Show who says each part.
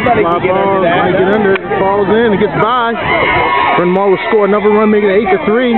Speaker 1: Nobody
Speaker 2: Fly
Speaker 1: can get
Speaker 2: ball,
Speaker 1: under that.
Speaker 2: might get under, it falls in, it gets by. Bryn Mawr will score another run, making it eight to three.